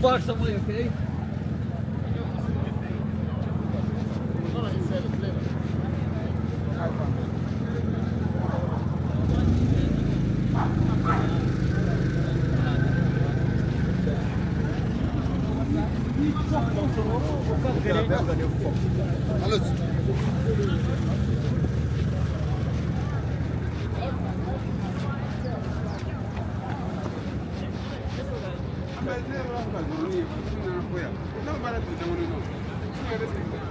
box away, okay? 때문에도 해야 되니까.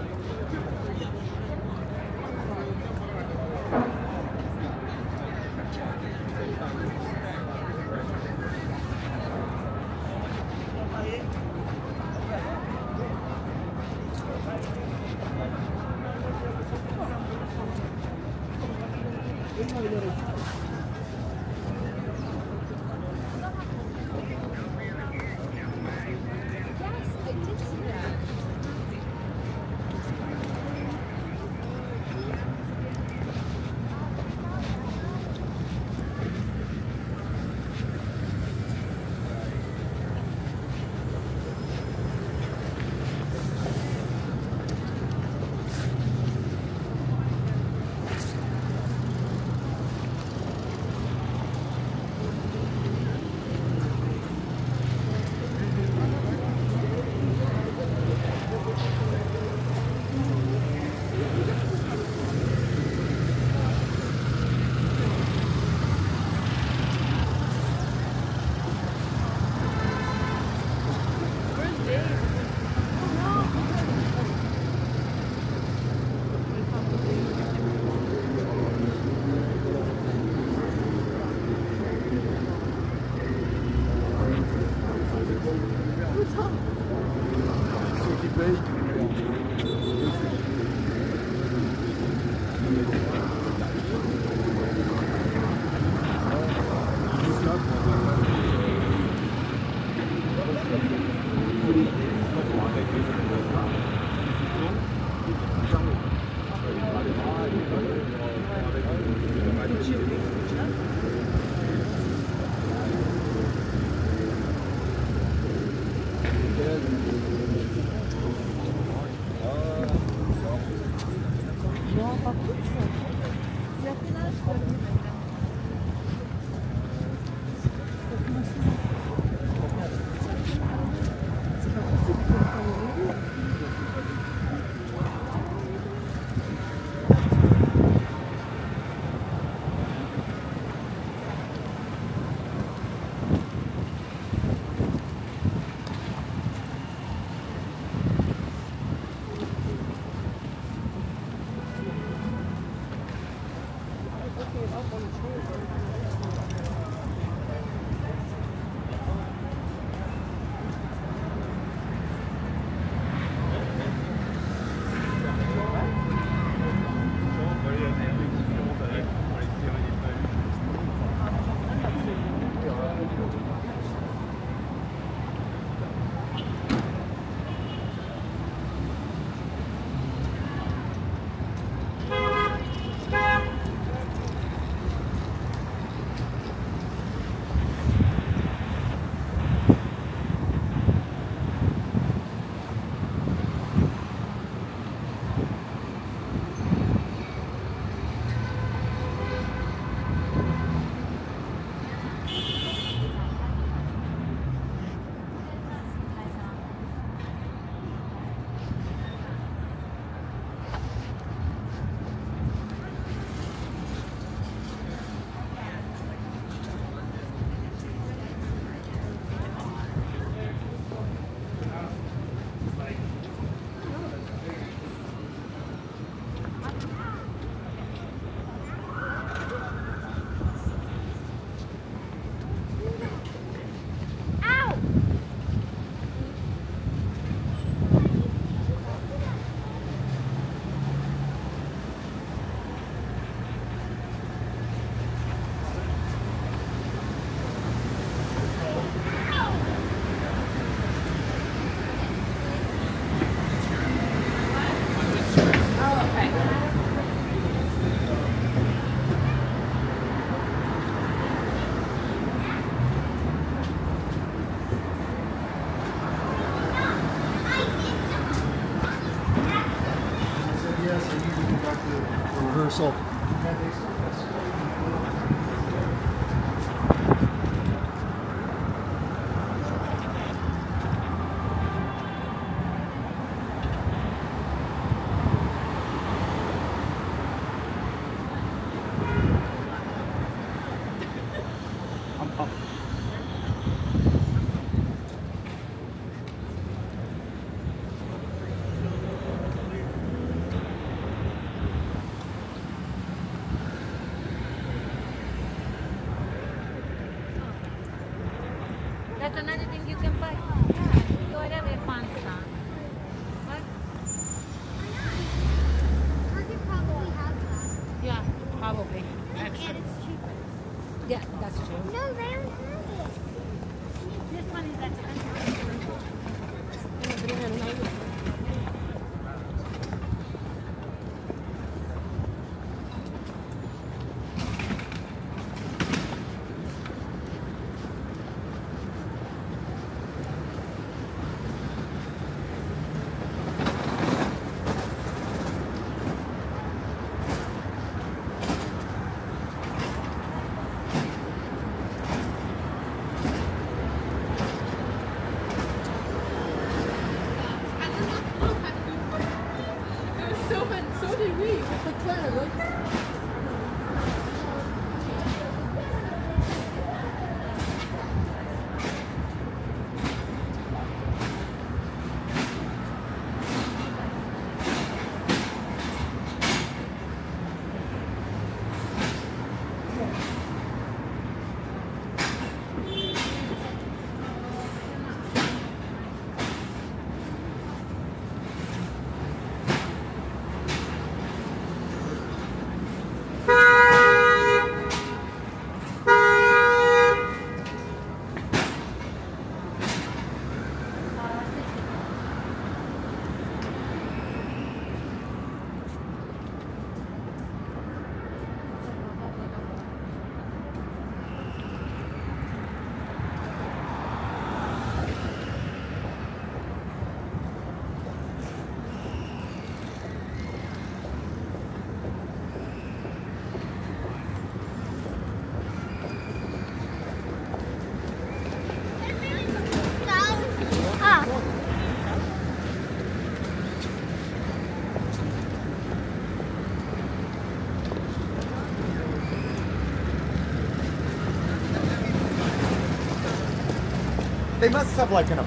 Must have like an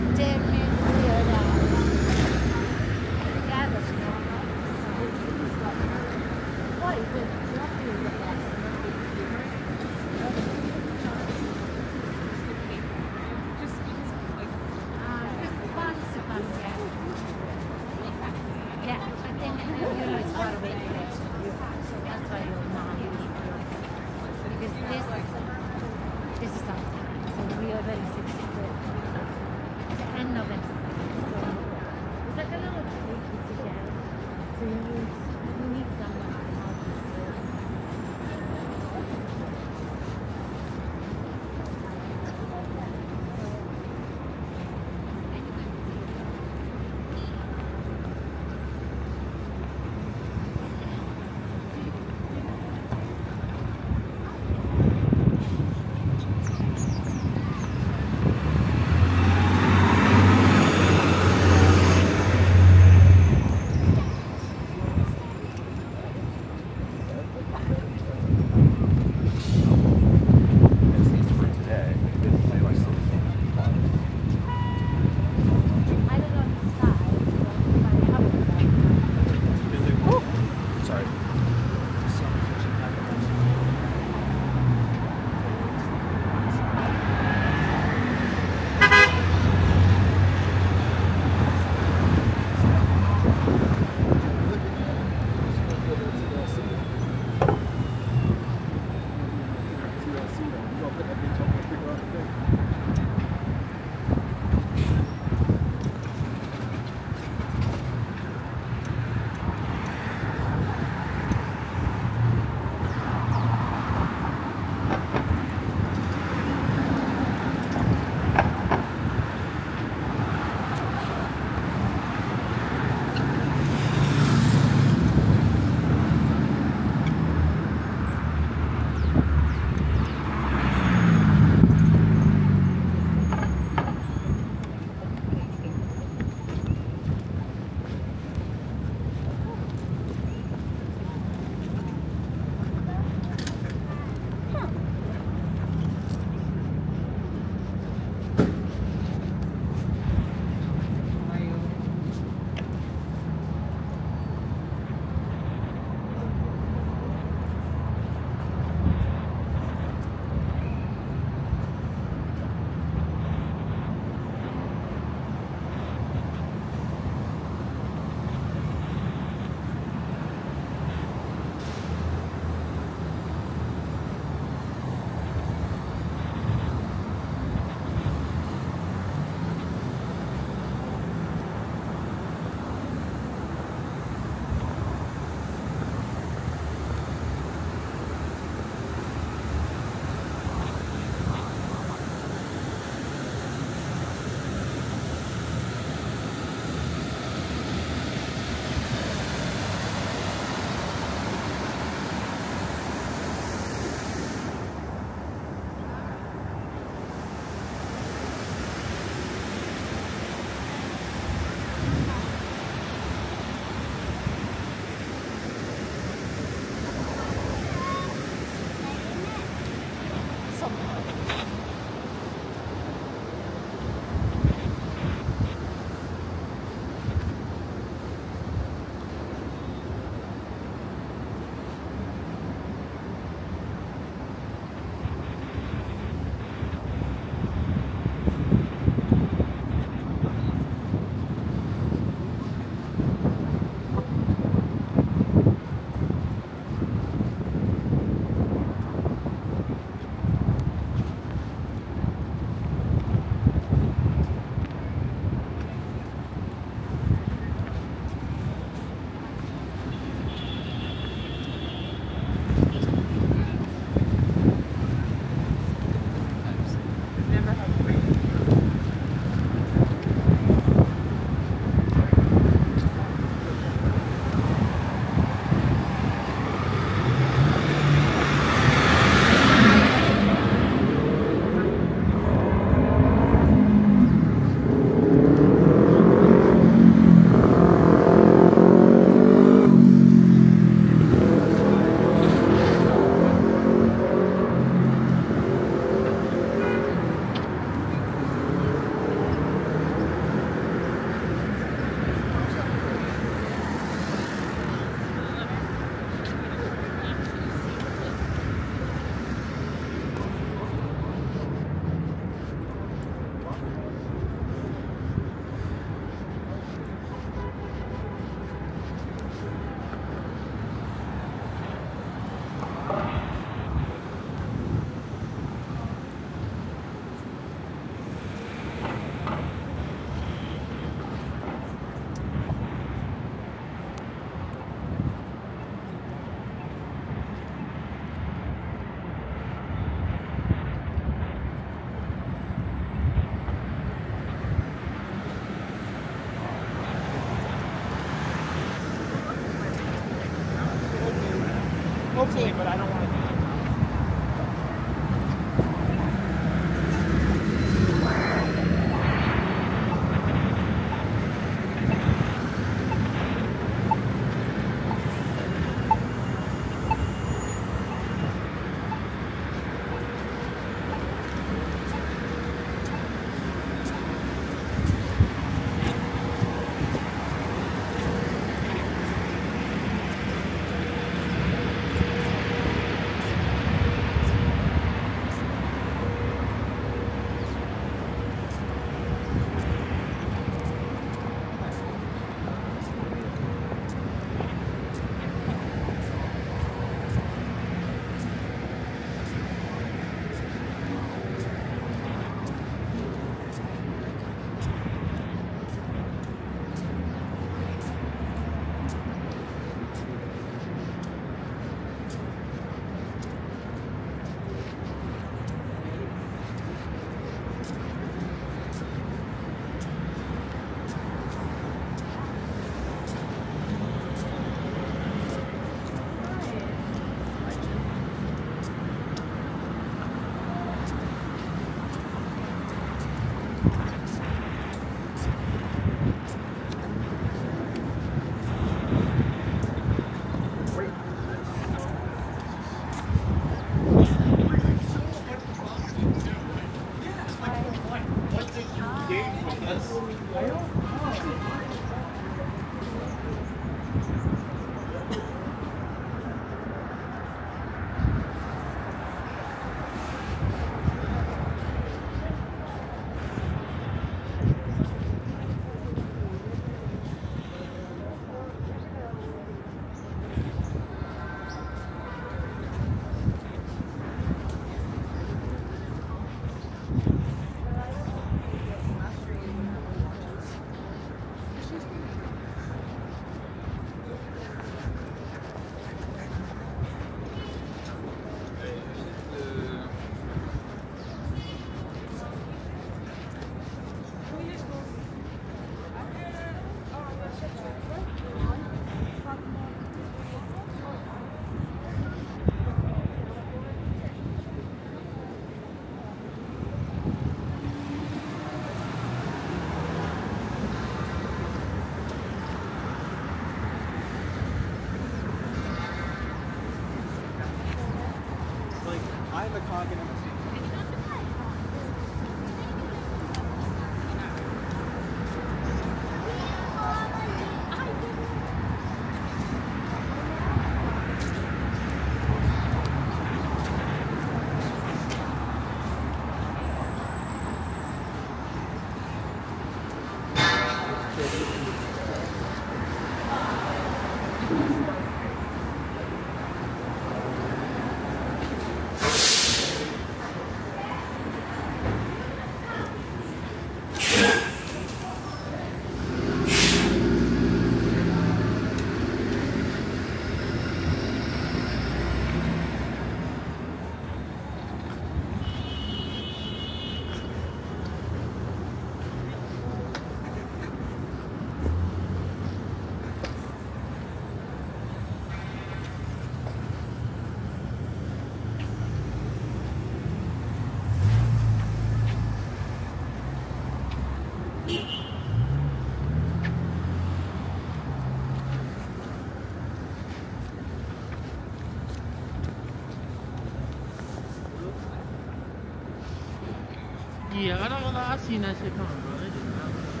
seen that shit coming, bro.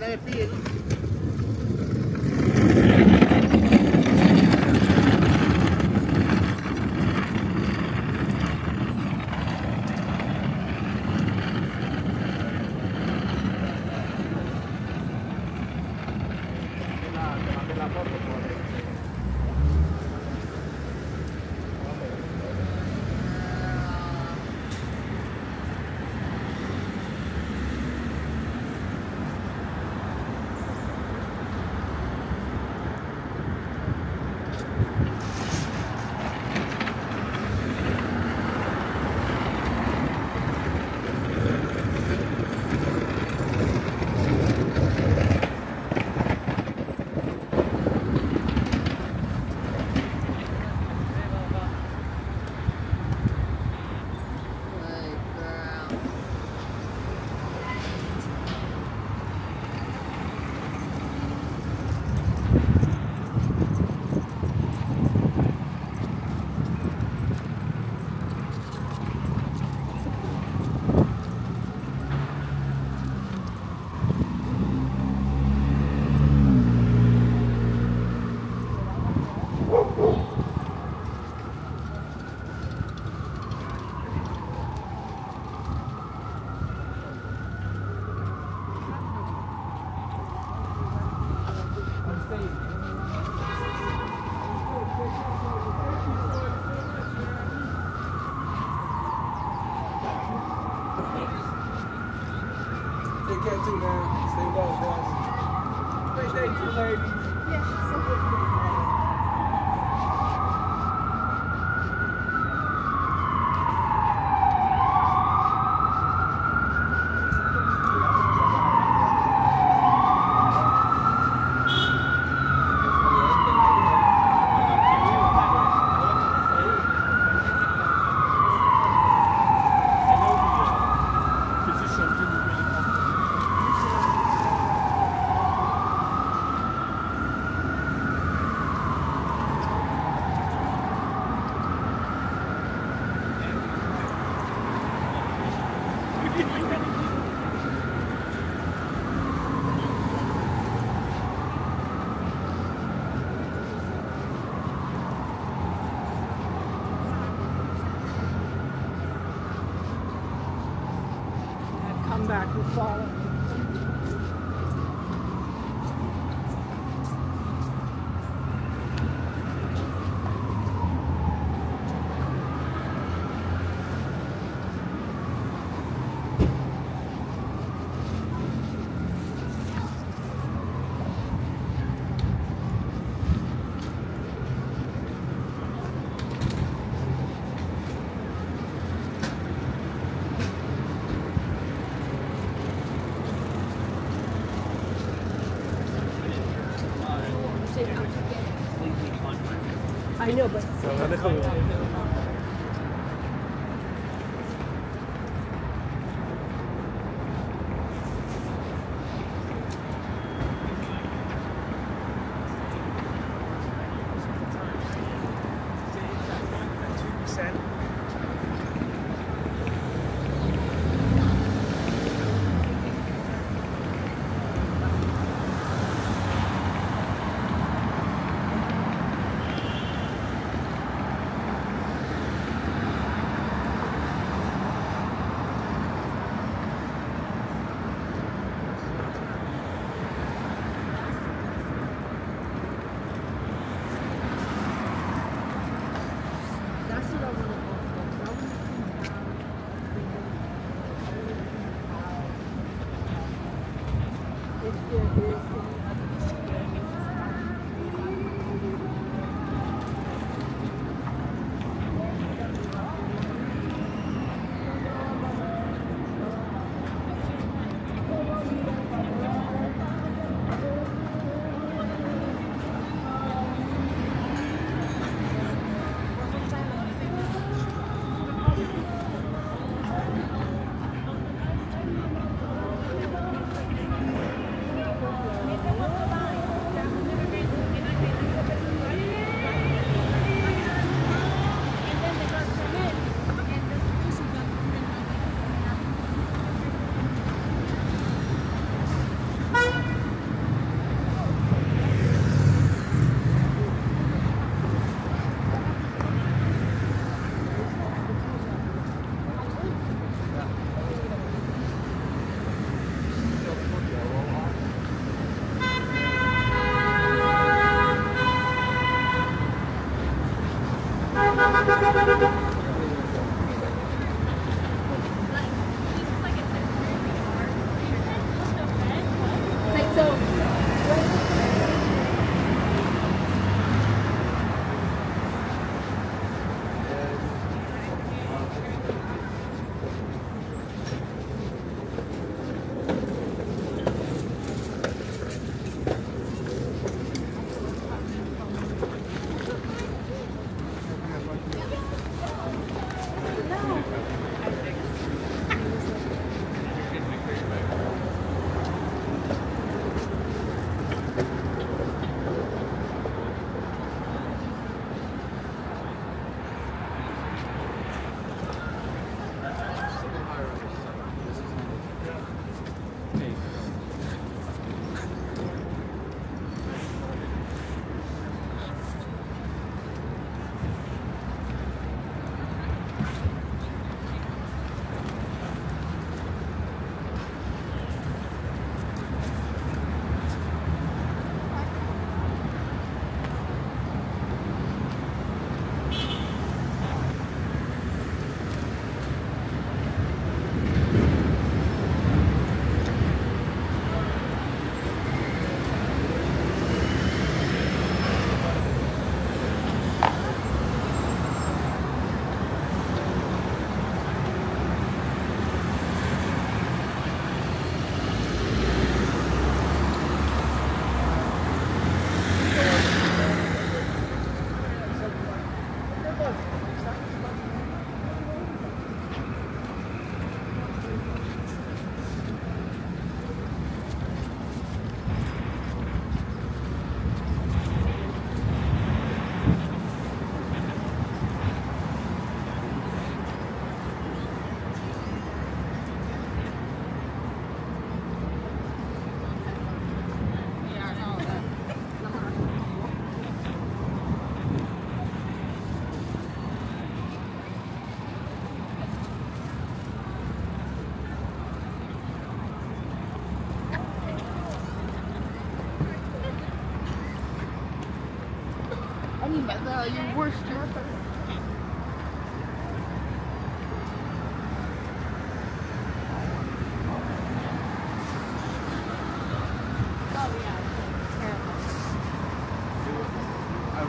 né, filho?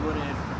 Wouldn't.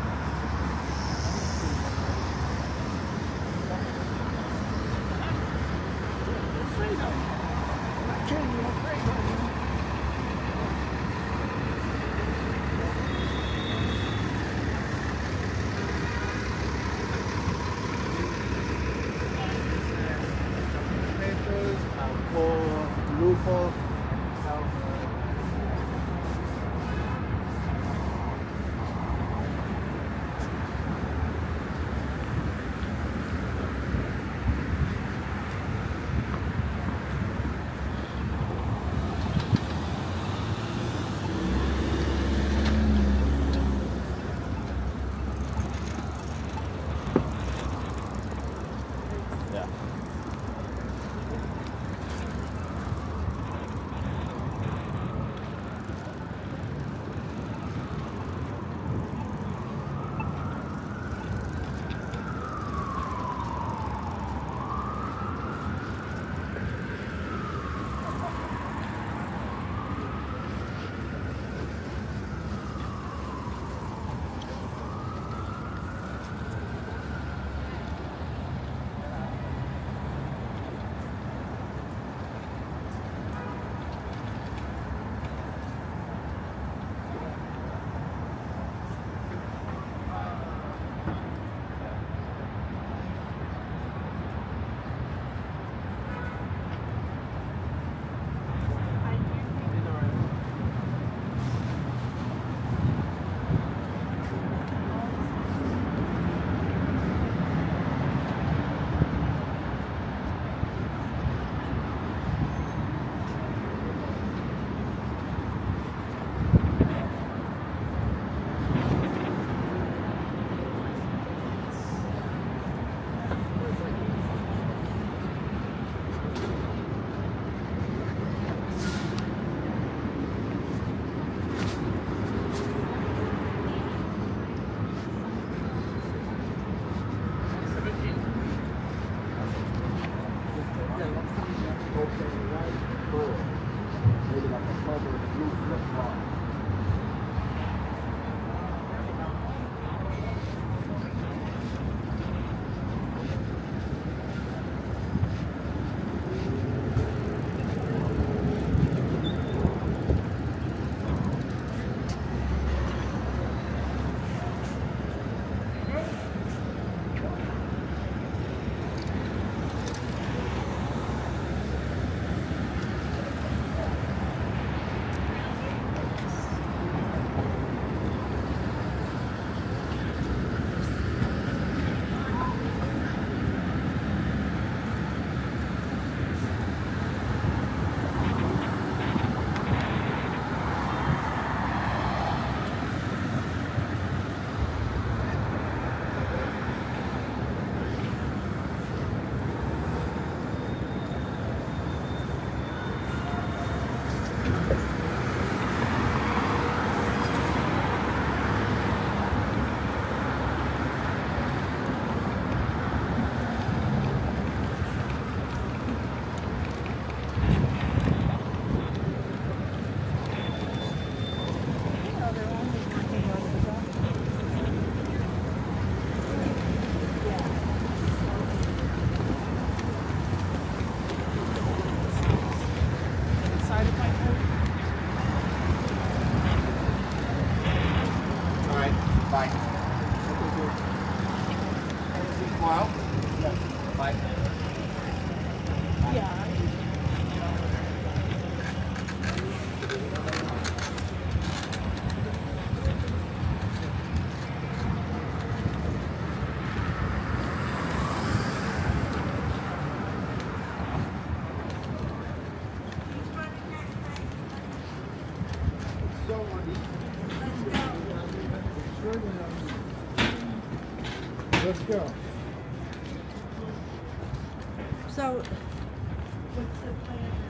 master plan.